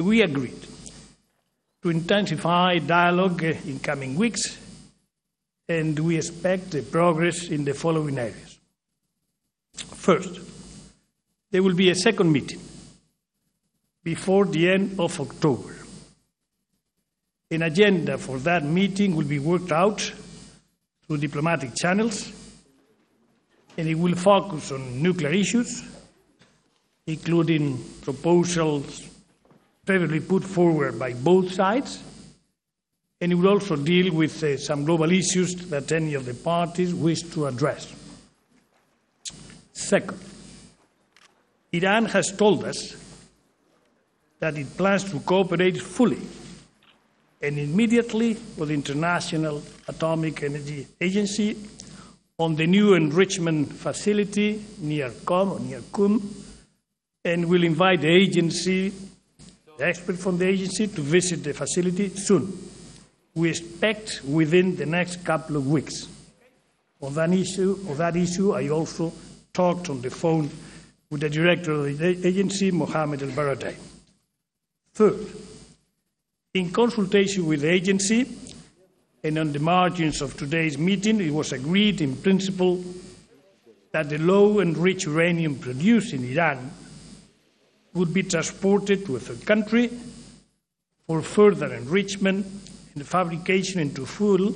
We agreed to intensify dialogue eh, in coming weeks, and we expect progress in the following areas. First, there will be a second meeting before the end of October. An agenda for that meeting will be worked out through diplomatic channels, and it will focus on nuclear issues, including proposals previously put forward by both sides, and it will also deal with uh, some global issues that any of the parties wish to address. Second, Iran has told us that it plans to cooperate fully and immediately with the International Atomic Energy Agency on the new enrichment facility near Qom near and will invite the agency, the expert from the agency, to visit the facility soon. We expect within the next couple of weeks. On that issue, on that issue I also talked on the phone with the director of the agency, Mohammed El Baradei. Third, in consultation with the agency and on the margins of today's meeting, it was agreed in principle that the low and enriched uranium produced in Iran would be transported to a third country for further enrichment and fabrication into fuel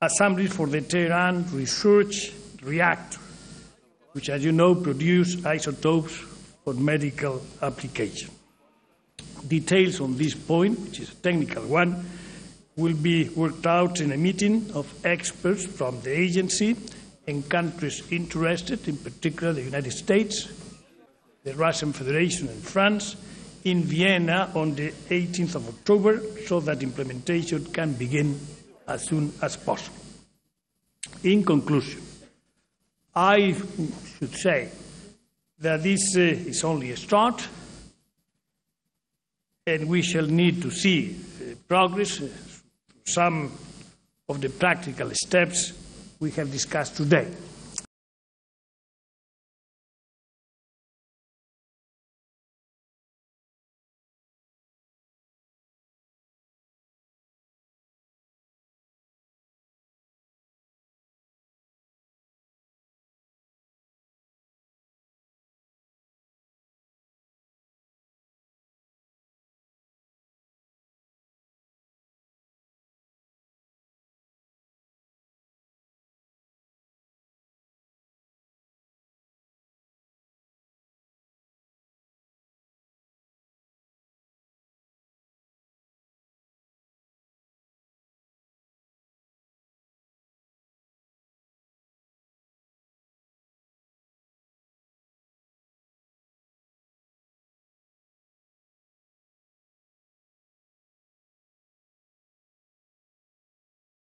assemblies for the Tehran Research Reactor, which, as you know, produce isotopes for medical application. Details on this point, which is a technical one, will be worked out in a meeting of experts from the agency and countries interested, in particular the United States, the Russian Federation, and France, in Vienna on the 18th of October, so that implementation can begin as soon as possible. In conclusion, I should say that this uh, is only a start and we shall need to see uh, progress, uh, some of the practical steps we have discussed today.